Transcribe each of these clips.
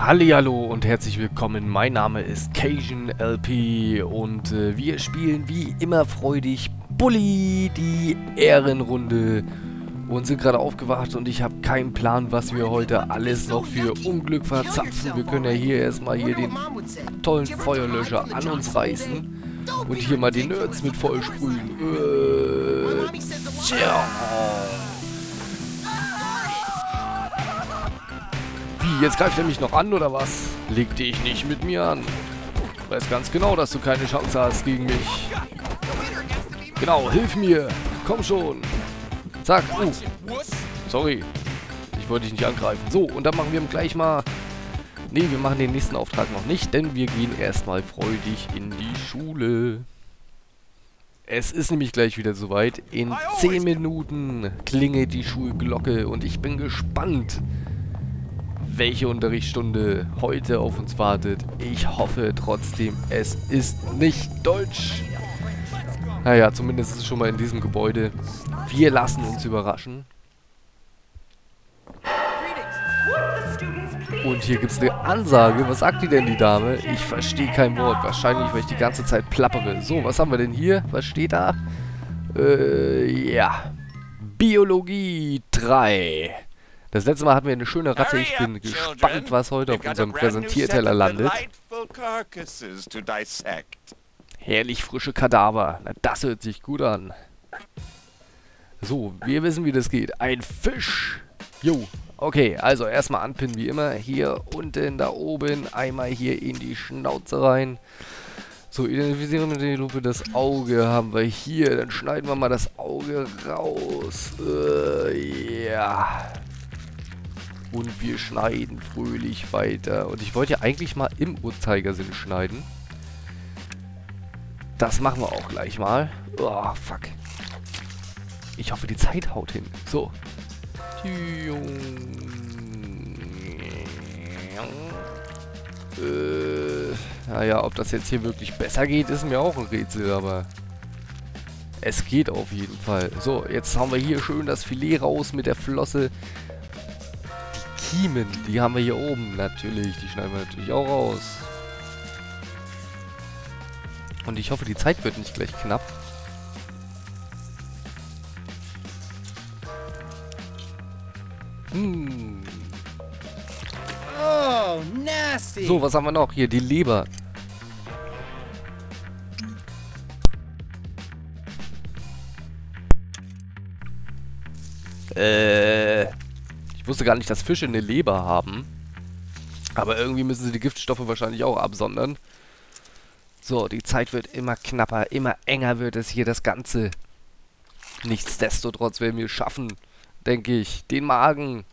Hallihallo und herzlich willkommen. Mein Name ist Cajun LP und äh, wir spielen wie immer freudig Bully, die Ehrenrunde. Und sind gerade aufgewacht und ich habe keinen Plan, was wir heute alles noch für Unglück verzapfen. Wir können ja hier erstmal hier den tollen Feuerlöscher an uns reißen und hier mal die Nerds mit vollsprühen. Äh, tja. Wie, jetzt greift er mich noch an, oder was? Leg dich nicht mit mir an. Ich weiß ganz genau, dass du keine Chance hast gegen mich. Genau, hilf mir. Komm schon. Zack. Uh. Sorry. Ich wollte dich nicht angreifen. So, und dann machen wir gleich mal... Ne, wir machen den nächsten Auftrag noch nicht, denn wir gehen erstmal freudig in die Schule. Es ist nämlich gleich wieder soweit. In 10 Minuten klingelt die Schulglocke und ich bin gespannt, welche Unterrichtsstunde heute auf uns wartet. Ich hoffe trotzdem, es ist nicht Deutsch. Naja, zumindest ist es schon mal in diesem Gebäude. Wir lassen uns überraschen. Und hier gibt es eine Ansage. Was sagt die denn, die Dame? Ich verstehe kein Wort. Wahrscheinlich, weil ich die ganze Zeit plappere. So, was haben wir denn hier? Was steht da? Äh, ja. Biologie 3. Das letzte Mal hatten wir eine schöne Ratte. Ich bin gespannt, was heute auf unserem Präsentierteller landet. Herrlich frische Kadaver. Na, das hört sich gut an. So, wir wissen, wie das geht. Ein Fisch. Jo. Okay, also erstmal anpinnen wie immer. Hier unten, da oben. Einmal hier in die Schnauze rein. So, identifizieren mit der Lupe das Auge haben wir hier. Dann schneiden wir mal das Auge raus. Äh, ja. Und wir schneiden fröhlich weiter. Und ich wollte ja eigentlich mal im Uhrzeigersinn schneiden. Das machen wir auch gleich mal. Oh, fuck. Ich hoffe, die Zeit haut hin. So. Äh, naja, ob das jetzt hier wirklich besser geht, ist mir auch ein Rätsel, aber... Es geht auf jeden Fall. So, jetzt haben wir hier schön das Filet raus mit der Flosse. Kiemen, die haben wir hier oben. Natürlich, die schneiden wir natürlich auch raus. Und ich hoffe, die Zeit wird nicht gleich knapp. Hm. Oh, nasty. So, was haben wir noch? Hier, die Leber. Äh... Ich wusste gar nicht, dass Fische eine Leber haben. Aber irgendwie müssen sie die Giftstoffe wahrscheinlich auch absondern. So, die Zeit wird immer knapper, immer enger wird es hier das Ganze. Nichtsdestotrotz werden wir schaffen, denke ich, den Magen.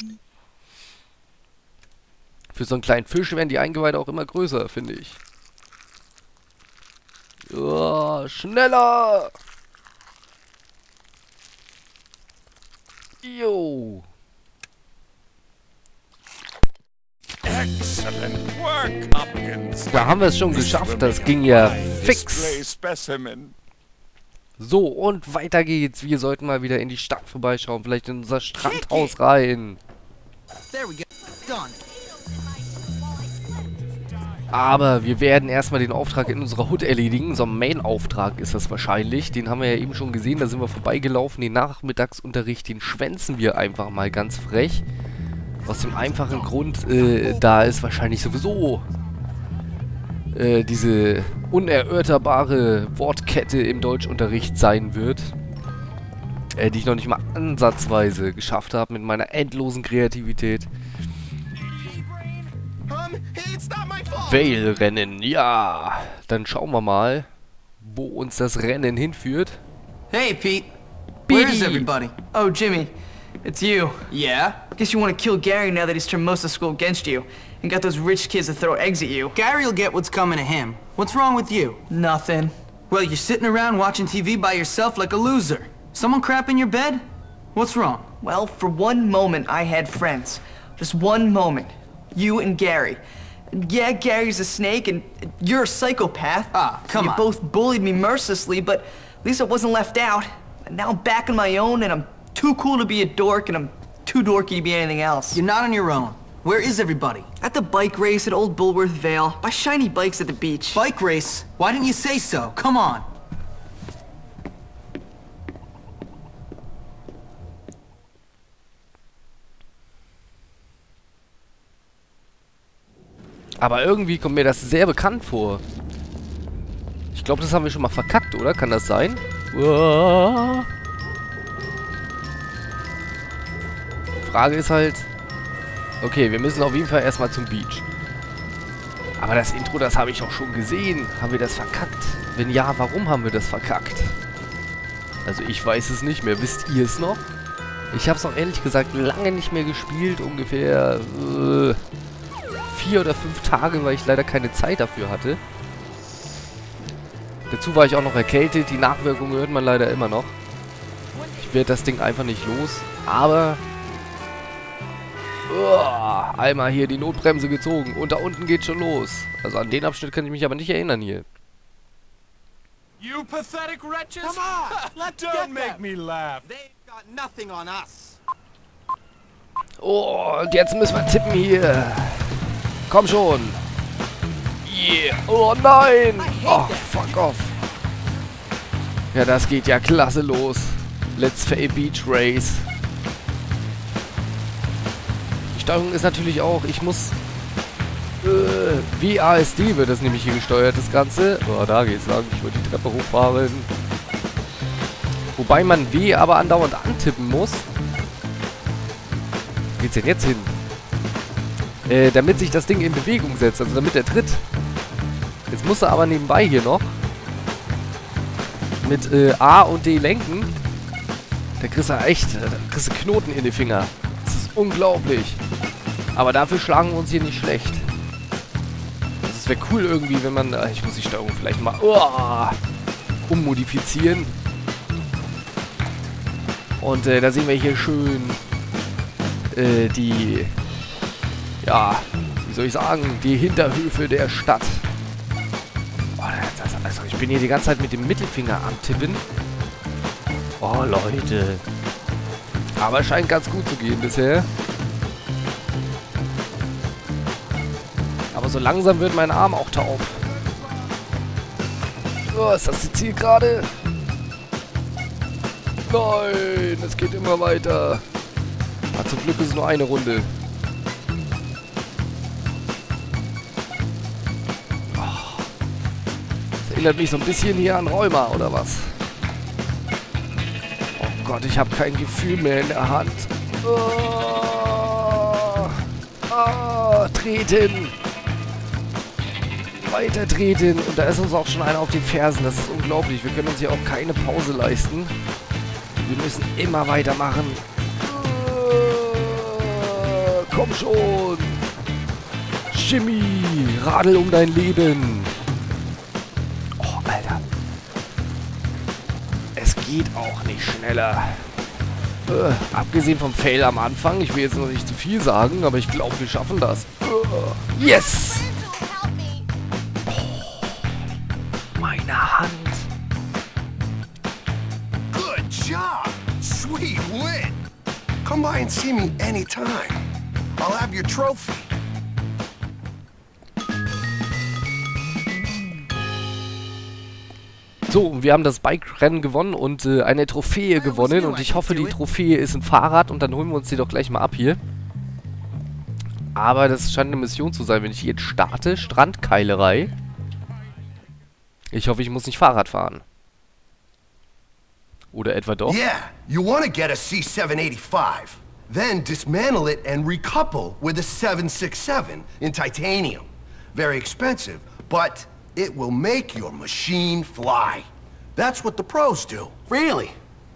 Für so einen kleinen Fisch werden die Eingeweide auch immer größer, finde ich. Oh, schneller! Jo. Da haben wir es schon geschafft. Das ging ja fix. So, und weiter geht's. Wir sollten mal wieder in die Stadt vorbeischauen. Vielleicht in unser Strandhaus rein. Aber wir werden erstmal den Auftrag in unserer Hut erledigen. So ein Main-Auftrag ist das wahrscheinlich. Den haben wir ja eben schon gesehen. Da sind wir vorbeigelaufen. Den Nachmittagsunterricht, den schwänzen wir einfach mal ganz frech. Aus dem einfachen Grund, äh, da ist wahrscheinlich sowieso äh, diese unerörterbare Wortkette im Deutschunterricht sein wird, äh, die ich noch nicht mal ansatzweise geschafft habe mit meiner endlosen Kreativität. Vale-Rennen, ja. Dann schauen wir mal, wo uns das Rennen hinführt. Hey, Pete. Where is everybody? Oh, Jimmy. It's you. Yeah? I Guess you want to kill Gary now that he's turned most of school against you. And got those rich kids to throw eggs at you. Gary'll get what's coming to him. What's wrong with you? Nothing. Well, you're sitting around watching TV by yourself like a loser. Someone crap in your bed? What's wrong? Well, for one moment I had friends. Just one moment. You and Gary. Yeah, Gary's a snake and you're a psychopath. Ah, come you on. You both bullied me mercilessly, but at least I wasn't left out. And now I'm back on my own and I'm too cool to be a dork and I'm too dorky to be anything else. You're not on your own. Where is everybody? At the bike race at Old Bulworth Vale, by shiny bikes at the beach. Bike race? Why didn't you say so? Come on. Aber irgendwie kommt mir das sehr bekannt vor. Ich glaube, das haben wir schon mal verkackt, oder? Kann das sein? Uah. Frage ist halt... Okay, wir müssen auf jeden Fall erstmal zum Beach. Aber das Intro, das habe ich auch schon gesehen. Haben wir das verkackt? Wenn ja, warum haben wir das verkackt? Also ich weiß es nicht mehr. Wisst ihr es noch? Ich habe es auch ehrlich gesagt lange nicht mehr gespielt. Ungefähr äh, vier oder fünf Tage, weil ich leider keine Zeit dafür hatte. Dazu war ich auch noch erkältet. Die Nachwirkungen hört man leider immer noch. Ich werde das Ding einfach nicht los. Aber Uah, einmal hier die Notbremse gezogen. Und da unten geht schon los. Also an den Abschnitt kann ich mich aber nicht erinnern hier. You pathetic wretches! Come on, let's Don't make me laugh. They've got nothing on us. Oh, und jetzt müssen wir tippen hier. Komm schon. Yeah. Oh nein. Oh, fuck off. Ja, das geht ja klasse los. Let's Play Beach Race. Steuerung ist natürlich auch, ich muss... Äh, wie ASD wird das nämlich hier gesteuert, das Ganze. Oh, da geht's lang. Ich wollte die Treppe hochfahren. Wobei man W aber andauernd antippen muss. Wo geht's denn jetzt hin? Äh, damit sich das Ding in Bewegung setzt, also damit er tritt. Jetzt muss er aber nebenbei hier noch mit äh, A und D lenken. Da kriegst du echt, da kriegst du Knoten in die Finger. Das ist unglaublich. Aber dafür schlagen wir uns hier nicht schlecht. Das wäre cool irgendwie, wenn man... Ich muss die Steuerung vielleicht mal oh, ummodifizieren. Und äh, da sehen wir hier schön äh, die... Ja, wie soll ich sagen? Die Hinterhöfe der Stadt. Oh, das, also ich bin hier die ganze Zeit mit dem Mittelfinger am Tippen. Oh, Leute. Aber es scheint ganz gut zu gehen bisher. Aber so langsam wird mein Arm auch taub. Oh, ist das die Zielgerade? Nein, es geht immer weiter. Aber zum Glück ist es nur eine Runde. Oh. Das erinnert mich so ein bisschen hier an Rheuma, oder was? Oh Gott, ich habe kein Gefühl mehr in der Hand. Oh. Oh, treten weiter treten. Und da ist uns auch schon einer auf den Fersen. Das ist unglaublich. Wir können uns hier auch keine Pause leisten. Wir müssen immer weitermachen. Äh, komm schon. Jimmy, radel um dein Leben. Oh, Alter. Es geht auch nicht schneller. Äh, abgesehen vom Fail am Anfang. Ich will jetzt noch nicht zu viel sagen, aber ich glaube, wir schaffen das. Äh, yes! By and see me anytime. I'll have your trophy. So, wir haben das Bike-Rennen gewonnen und äh, eine Trophäe gewonnen. Und ich hoffe, die Trophäe ist ein Fahrrad und dann holen wir uns die doch gleich mal ab hier. Aber das scheint eine Mission zu sein, wenn ich jetzt starte. Strandkeilerei. Ich hoffe, ich muss nicht Fahrrad fahren. Oder etwa doch? Yeah, you want to get a C785. Then dismantle it and recouple with a 767 in titanium. Very expensive, but it will make your machine fly. That's what the pros do. Really?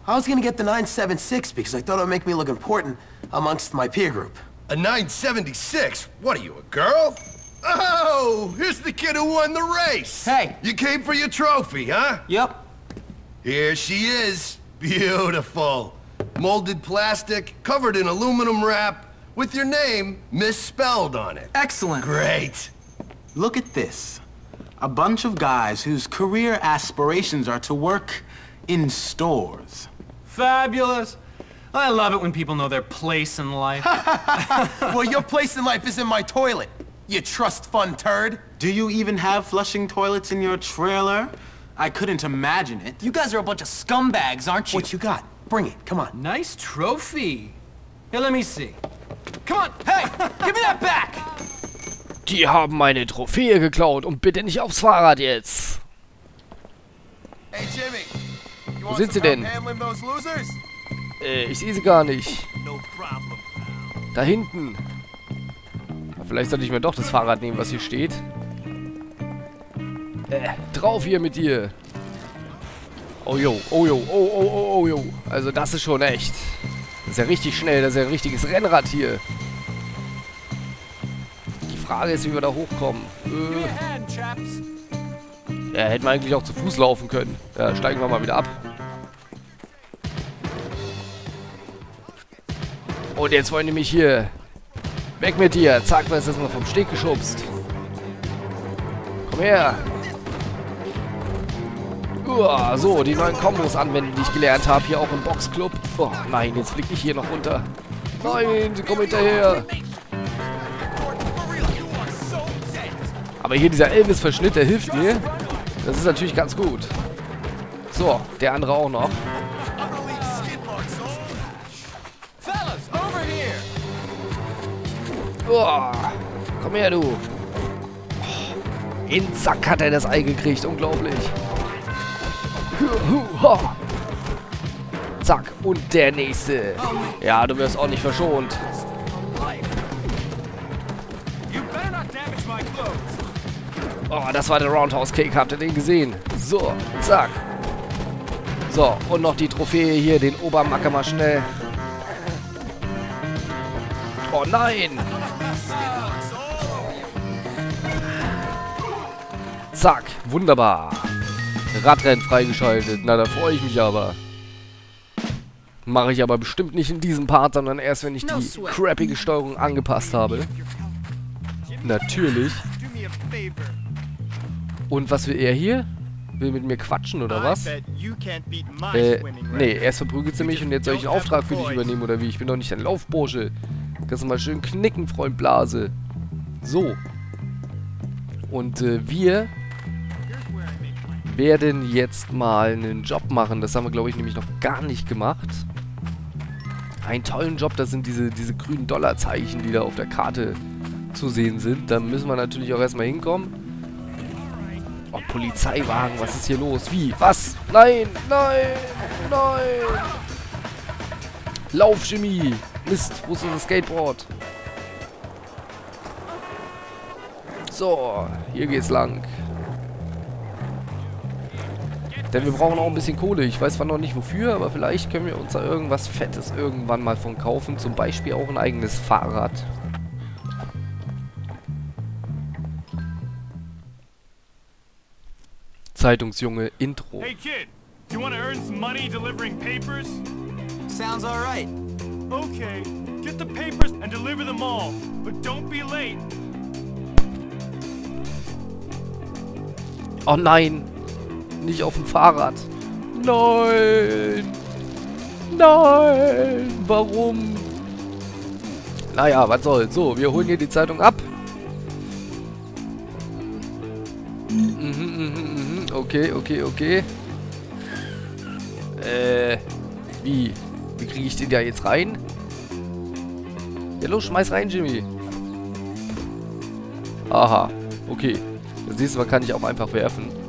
I was gonna get the 976 because I thought it would make me look important amongst my peer group. A 976? What are you, a girl? Oh, here's the kid who won the race. Hey. You came for your trophy, huh? Yep. Here she is. Beautiful. Molded plastic, covered in aluminum wrap, with your name misspelled on it. Excellent. Great. Look at this. A bunch of guys whose career aspirations are to work in stores. Fabulous. I love it when people know their place in life. well, your place in life is in my toilet, you trust fund turd. Do you even have flushing toilets in your trailer? I couldn't imagine it. You guys are a bunch of scumbags, aren't you? What you got? Bring it, come on. nice trophy. Here, let me see. Come on, hey, give me that back! Die haben meine Trophäe geklaut und bitte nicht aufs Fahrrad jetzt. Hey, Jimmy. You Wo sind sie denn? handling those losers? Äh, ich sehe sie gar nicht. Da hinten. Vielleicht sollte ich mir doch das Fahrrad nehmen, was hier steht. Äh, drauf hier mit dir. Oh jo, oh jo, oh oh oh oh jo. Also das ist schon echt. Das ist ja richtig schnell, das ist ja ein richtiges Rennrad hier. Die Frage ist, wie wir da hochkommen. Äh, ja, hätten wir eigentlich auch zu Fuß laufen können. Ja, steigen wir mal wieder ab. Und jetzt wollen die mich hier... Weg mit dir. Zack, was ist das mal vom Steg geschubst. Komm her. Uah, so, die neuen Kombos anwenden, die ich gelernt habe, hier auch im Boxclub. Oh nein, jetzt fliege ich hier noch runter. Nein, kommen hinterher. Aber hier dieser Elvis-Verschnitt, der hilft mir. Das ist natürlich ganz gut. So, der andere auch noch. Uah, komm her, du. In den hat er das Ei gekriegt, unglaublich. Zack, und der nächste. Ja, du wirst auch nicht verschont. Oh, das war der Roundhouse Kick. Habt ihr den gesehen? So, zack. So, und noch die Trophäe hier, den Obermacker mal schnell. Oh nein! Zack, wunderbar. Radrennen freigeschaltet. Na, da freue ich mich aber. Mache ich aber bestimmt nicht in diesem Part, sondern erst, wenn ich die crappige Steuerung angepasst habe. Natürlich. Und was will er hier? Will mit mir quatschen oder was? Äh, nee, erst verprügelt sie mich und jetzt soll ich einen Auftrag für dich übernehmen oder wie? Ich bin doch nicht dein Laufbursche. Kannst du mal schön knicken, Freund Blase. So. Und äh, wir werden jetzt mal einen Job machen. Das haben wir, glaube ich, nämlich noch gar nicht gemacht. Einen tollen Job, das sind diese, diese grünen Dollarzeichen, die da auf der Karte zu sehen sind. Da müssen wir natürlich auch erstmal hinkommen. Oh, Polizeiwagen, was ist hier los? Wie? Was? Nein, nein, nein. Lauf, Jimmy. Mist, wo ist unser Skateboard? So, hier geht's lang. Denn wir brauchen auch ein bisschen Kohle. Ich weiß zwar noch nicht wofür, aber vielleicht können wir uns da irgendwas Fettes irgendwann mal von kaufen. Zum Beispiel auch ein eigenes Fahrrad. Zeitungsjunge Intro. Hey kid, do you want to earn some money delivering papers? Sounds alright. Okay, get the papers and deliver them all, but don't be late. Oh nein! Nicht auf dem Fahrrad. Nein! Nein! Warum? Naja, was soll's. So, wir holen hier die Zeitung ab. Mhm, mhm, mhm. Okay, okay, okay. Äh, wie? Wie kriege ich den da jetzt rein? Ja, los, schmeiß rein, Jimmy. Aha, okay. Das nächste Mal kann ich auch einfach werfen.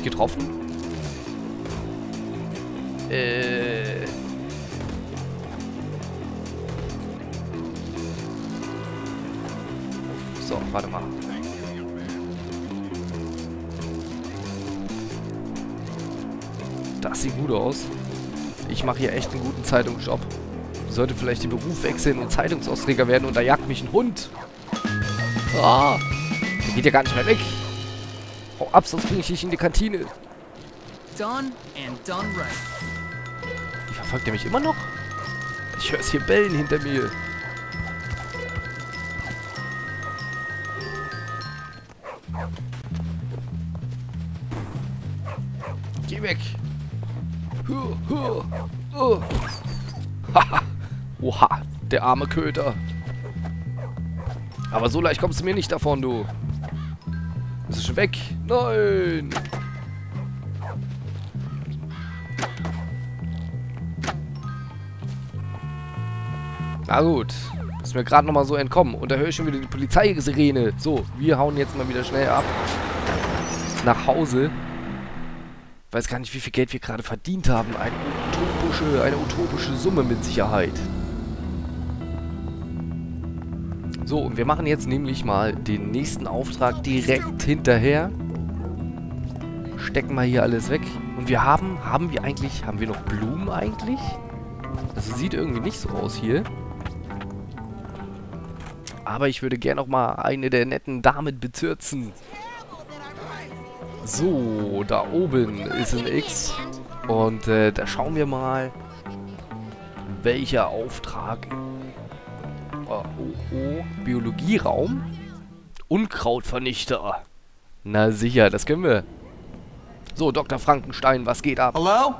Ich getroffen? Äh. So, warte mal. Das sieht gut aus. Ich mache hier echt einen guten Zeitungsjob. Sollte vielleicht den Beruf wechseln und Zeitungsausträger werden und da jagt mich ein Hund. Ah, der geht ja gar nicht mehr weg. Hau ab, sonst bringe ich dich in die Kantine. Done and done right. Wie verfolgt er mich immer noch? Ich höre es hier bellen hinter mir. Geh weg. Huh, huh, uh. Haha. Oha, der arme Köter. Aber so leicht kommst du mir nicht davon, du. Bist du schon weg? Nein! Na gut. Ist mir gerade nochmal so entkommen. Und da höre ich schon wieder die Polizeisirene. So, wir hauen jetzt mal wieder schnell ab. Nach Hause. Weiß gar nicht, wie viel Geld wir gerade verdient haben. Eine utopische, eine utopische Summe mit Sicherheit. So, und wir machen jetzt nämlich mal den nächsten Auftrag direkt hinterher. Stecken mal hier alles weg. Und wir haben, haben wir eigentlich, haben wir noch Blumen eigentlich? Das sieht irgendwie nicht so aus hier. Aber ich würde gerne noch mal eine der netten Damen bezirzen. So, da oben ist ein X. Und äh, da schauen wir mal, welcher Auftrag... Oh, oh, oh. Biologieraum? Unkrautvernichter. Na sicher, das können wir. So, Dr. Frankenstein, was geht ab? Hello?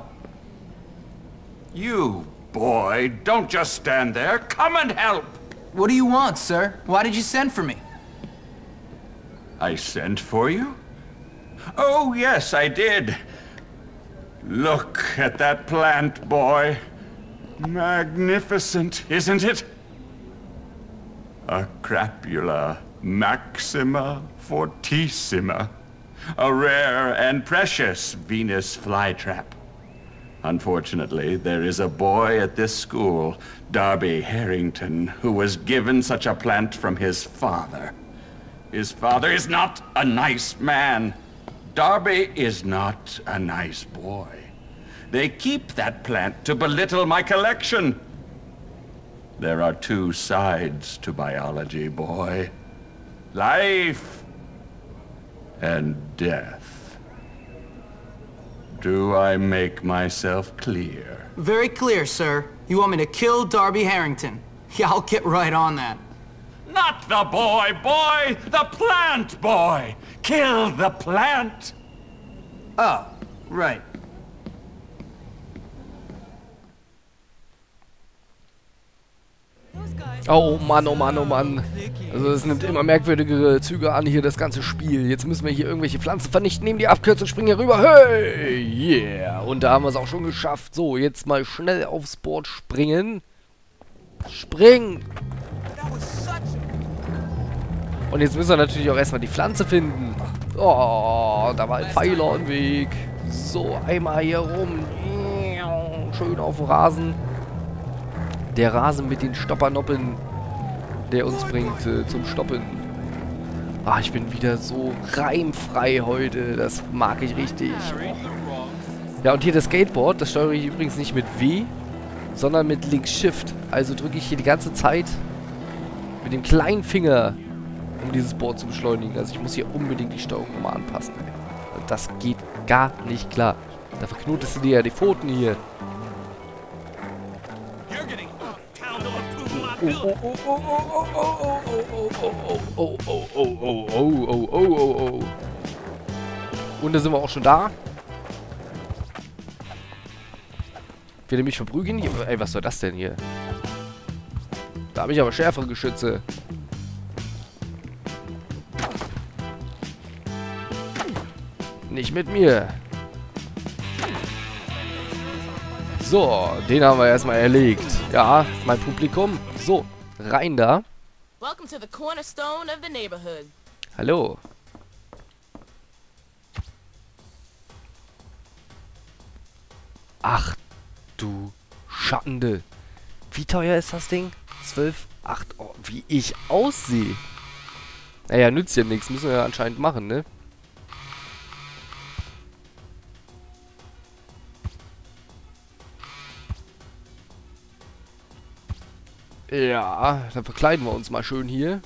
You, boy, don't just stand there. Come and help! What do you want, sir? Why did you send for me? I sent for you? Oh, yes, I did. Look at that plant, boy. Magnificent, isn't it? A crapula maxima fortissima. A rare and precious Venus flytrap. Unfortunately, there is a boy at this school, Darby Harrington, who was given such a plant from his father. His father is not a nice man. Darby is not a nice boy. They keep that plant to belittle my collection. There are two sides to biology, boy. Life and death. Do I make myself clear? Very clear, sir. You want me to kill Darby Harrington? Yeah, I'll get right on that. Not the boy, boy! The plant, boy! Kill the plant! Oh, right. Oh Mann, oh Mann, oh Mann. Also es nimmt immer merkwürdigere Züge an hier, das ganze Spiel. Jetzt müssen wir hier irgendwelche Pflanzen vernichten, nehmen die Abkürzung, springen hier rüber. Hey, yeah. Und da haben wir es auch schon geschafft. So, jetzt mal schnell aufs Board springen. Spring! Und jetzt müssen wir natürlich auch erstmal die Pflanze finden. Oh, da war ein Pfeiler im Weg. So, einmal hier rum. Schön auf dem Rasen. Der Rasen mit den Stoppernoppen, der uns bringt äh, zum Stoppen. Ah, ich bin wieder so reimfrei heute. Das mag ich richtig. Ja, und hier das Skateboard, das steuere ich übrigens nicht mit W, sondern mit Link Shift. Also drücke ich hier die ganze Zeit mit dem kleinen Finger, um dieses Board zu beschleunigen. Also ich muss hier unbedingt die Steuerung nochmal anpassen. Das geht gar nicht klar. Da verknotest du dir ja die Pfoten hier. Und da sind wir auch schon da. Will er mich verprügeln? Ey, was soll das denn hier? Da habe ich aber schärfere Geschütze. Nicht mit mir. So, den haben wir erstmal erlegt. Ja, mein Publikum. So, rein da. Hallo. Ach, du Schande. Wie teuer ist das Ding? 12, 8, oh, wie ich aussehe. Naja, nützt ja nichts. Müssen wir ja anscheinend machen, ne? Ja, dann verkleiden wir uns mal schön hier.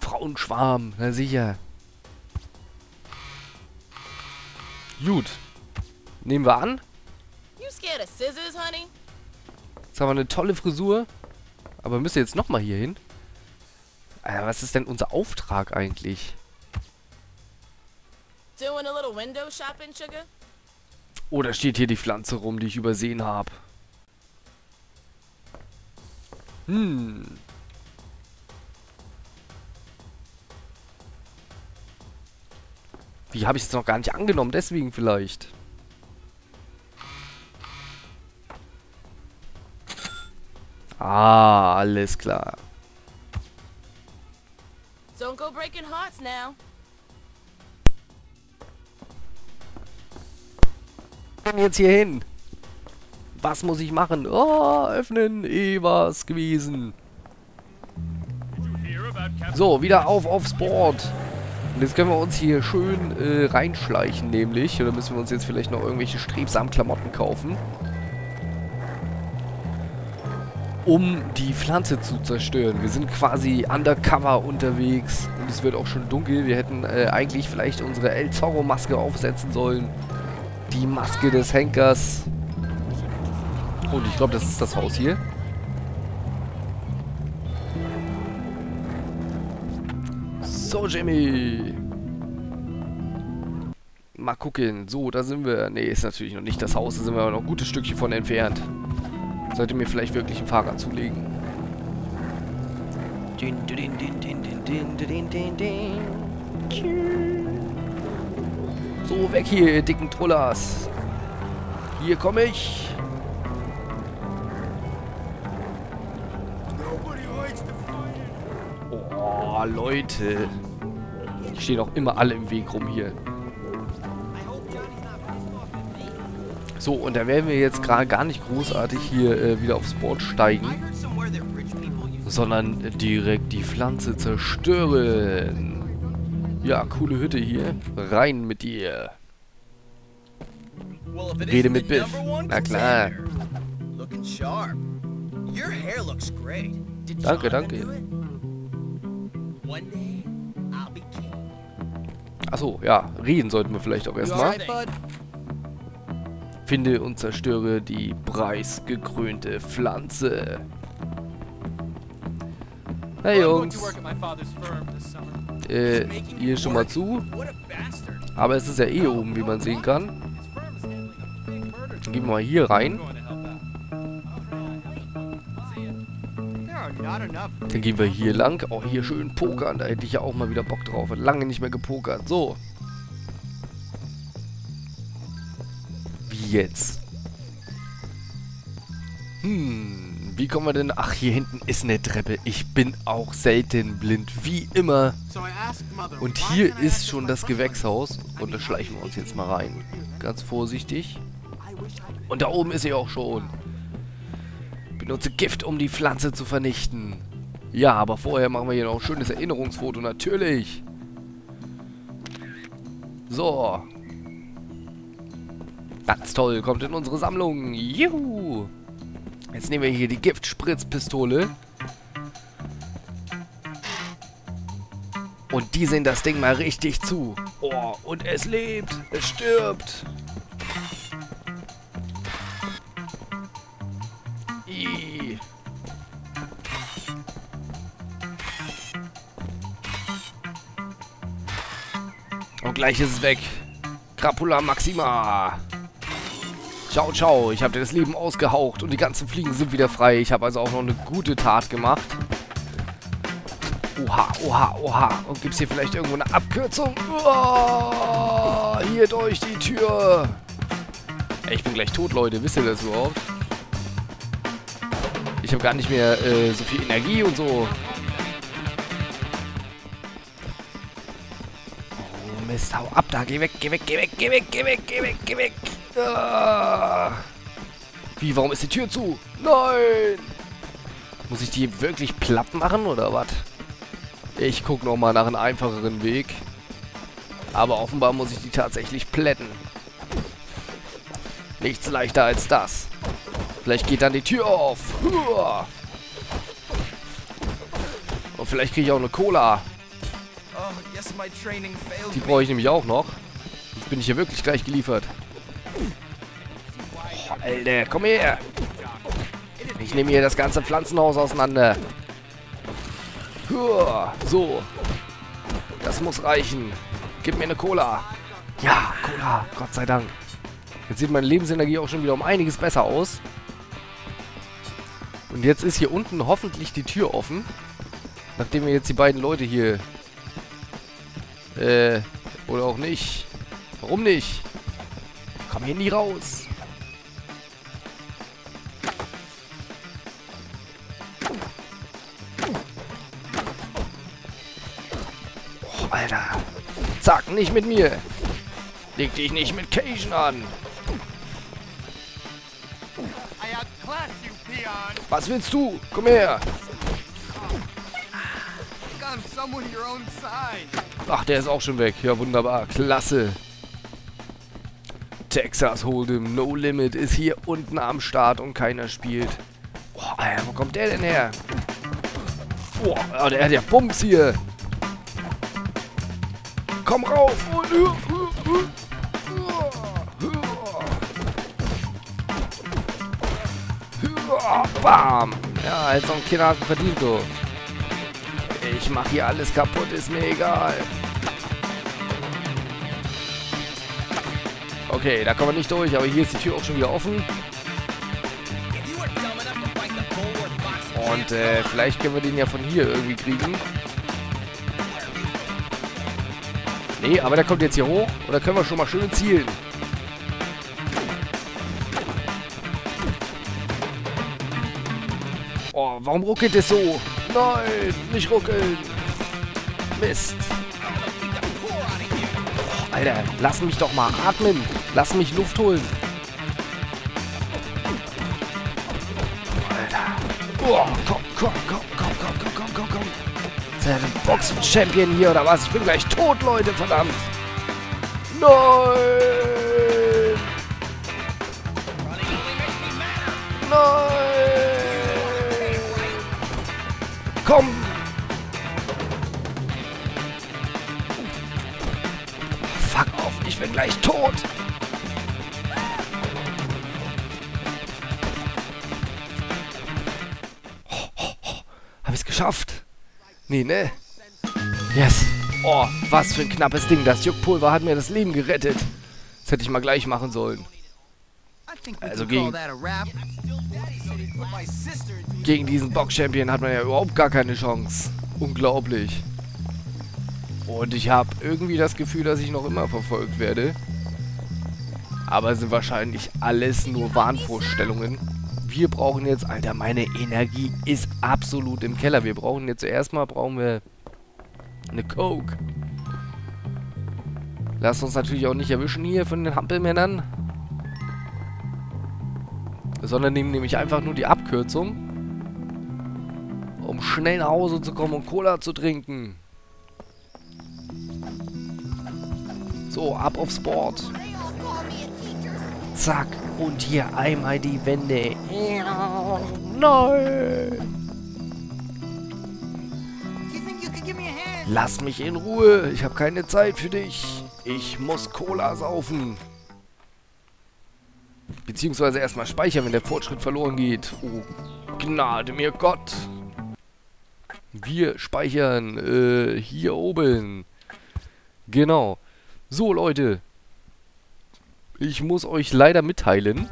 Frauenschwarm, na sicher. Gut. Nehmen wir an. Jetzt haben wir eine tolle Frisur. Aber müssen wir jetzt nochmal hier hin? Alter, was ist denn unser Auftrag eigentlich? doing a little window shopping, sugar? Oder steht hier die Pflanze rum, die ich übersehen habe? Hm. Wie habe ich es noch gar nicht angenommen? Deswegen vielleicht. Ah, alles klar. Don't go breaking hearts now. jetzt hier hin? Was muss ich machen? Oh, öffnen. Eh was gewesen. So, wieder auf aufs Board. Und jetzt können wir uns hier schön äh, reinschleichen, nämlich. Oder müssen wir uns jetzt vielleicht noch irgendwelche strebsamen Klamotten kaufen? Um die Pflanze zu zerstören. Wir sind quasi undercover unterwegs. Und es wird auch schon dunkel. Wir hätten äh, eigentlich vielleicht unsere El Zorro-Maske aufsetzen sollen. Die Maske des Henkers. Und ich glaube, das ist das Haus hier. So, Jimmy. Mal gucken. So, da sind wir. Ne, ist natürlich noch nicht das Haus. Da sind wir aber noch ein gutes Stückchen von entfernt. Sollte mir vielleicht wirklich ein Fahrrad zulegen. So, weg hier, ihr dicken Trullers. Hier komme ich. Oh, Leute. Die stehen auch immer alle im Weg rum hier. So, und da werden wir jetzt gerade gar nicht großartig hier äh, wieder aufs Board steigen. Sondern direkt die Pflanze zerstören. Ja, coole Hütte hier. Rein mit dir. Rede mit Biff. Na klar. Danke, danke. Achso, ja. Reden sollten wir vielleicht auch erstmal. Finde und zerstöre die preisgekrönte Pflanze. Hey Jungs. Äh, hier schon mal zu. Aber es ist ja eh oben, wie man sehen kann. Gehen wir mal hier rein. Dann gehen wir hier lang. Auch hier schön pokern. Da hätte ich ja auch mal wieder Bock drauf. Lange nicht mehr gepokert. So. Wie jetzt? Hm, wie kommen wir denn... Ach, hier hinten ist eine Treppe. Ich bin auch selten blind. Wie immer. Und hier ist schon das Gewächshaus. Und da schleichen wir uns jetzt mal rein. Ganz vorsichtig. Und da oben ist sie auch schon. Benutze Gift, um die Pflanze zu vernichten. Ja, aber vorher machen wir hier noch ein schönes Erinnerungsfoto, natürlich. So. Ganz toll, kommt in unsere Sammlung. Juhu. Jetzt nehmen wir hier die Giftspritzpistole. Und die sehen das Ding mal richtig zu. Oh, und es lebt. Es stirbt. Und gleich ist es weg. Crapula Maxima. Ciao, ciao. Ich habe dir das Leben ausgehaucht und die ganzen Fliegen sind wieder frei. Ich habe also auch noch eine gute Tat gemacht. Oha, oha, oha. Und gibt es hier vielleicht irgendwo eine Abkürzung? Oh, hier durch die Tür. Ey, ich bin gleich tot, Leute. Wisst ihr das überhaupt? Ich habe gar nicht mehr äh, so viel Energie und so. Mist. Hau ab da. Geh weg, geh weg, geh weg, geh weg, geh weg, geh weg, geh weg. Ah. Wie, warum ist die Tür zu? Nein! Muss ich die wirklich platt machen oder was? Ich gucke nochmal nach einem einfacheren Weg. Aber offenbar muss ich die tatsächlich plätten. Nichts leichter als das. Vielleicht geht dann die Tür auf. Und vielleicht kriege ich auch eine Cola. Die brauche ich nämlich auch noch. Jetzt bin ich hier wirklich gleich geliefert. Oh, Alter, komm her. Ich nehme hier das ganze Pflanzenhaus auseinander. So. Das muss reichen. Gib mir eine Cola. Ja, Cola. Gott sei Dank. Jetzt sieht meine Lebensenergie auch schon wieder um einiges besser aus. Und jetzt ist hier unten hoffentlich die Tür offen. Nachdem wir jetzt die beiden Leute hier... Äh, oder auch nicht. Warum nicht? Komm hier nie raus. Oh, Alter. Zack, nicht mit mir. Leg dich nicht mit Cajun an. Was willst du? Komm her. Ach, der ist auch schon weg. Ja, wunderbar. Klasse. Texas Hold'em No Limit ist hier unten am Start und keiner spielt. Boah, Alter, wo kommt der denn her? Boah, der hat ja Bums hier. Komm rauf. Bam! Ja, halt so ein Kinderhaken verdient, du. Ich mach hier alles kaputt, ist mir egal. Okay, da kommen wir nicht durch, aber hier ist die Tür auch schon wieder offen. Und äh, vielleicht können wir den ja von hier irgendwie kriegen. Nee, aber der kommt jetzt hier hoch. Oder können wir schon mal schön zielen? Oh, warum ruckelt es so? Nein, nicht ruckeln. Mist. Alter, lass mich doch mal atmen. Lass mich Luft holen. Alter. Oh, komm, komm, komm, komm, komm, komm, komm, komm, komm. Ist der Box-Champion hier oder was? Ich bin gleich tot, Leute, verdammt. Nein. Nein. Komm! Fuck auf, ich bin gleich tot! Geschafft? Nee, ne? Yes! Oh, was für ein knappes Ding. Das Juckpulver hat mir das Leben gerettet. Das hätte ich mal gleich machen sollen. Also gegen, gegen diesen Box-Champion hat man ja überhaupt gar keine Chance. Unglaublich. Und ich habe irgendwie das Gefühl, dass ich noch immer verfolgt werde. Aber sind wahrscheinlich alles nur Wahnvorstellungen. Wir brauchen jetzt... Alter, meine Energie ist absolut im Keller. Wir brauchen jetzt zuerst mal brauchen wir eine Coke. Lasst uns natürlich auch nicht erwischen hier von den Hampelmännern sondern nehmen nämlich einfach nur die Abkürzung, um schnell nach Hause zu kommen und Cola zu trinken. So, ab aufs Board. Zack, und hier einmal die Wände. Nein! Lass mich in Ruhe, ich habe keine Zeit für dich. Ich muss Cola saufen. Beziehungsweise erstmal speichern, wenn der Fortschritt verloren geht. Oh, Gnade mir Gott. Wir speichern äh, hier oben. Genau. So, Leute. Ich muss euch leider mitteilen,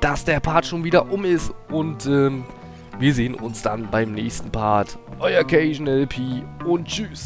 dass der Part schon wieder um ist. Und ähm, wir sehen uns dann beim nächsten Part. Euer Occasional P und tschüss.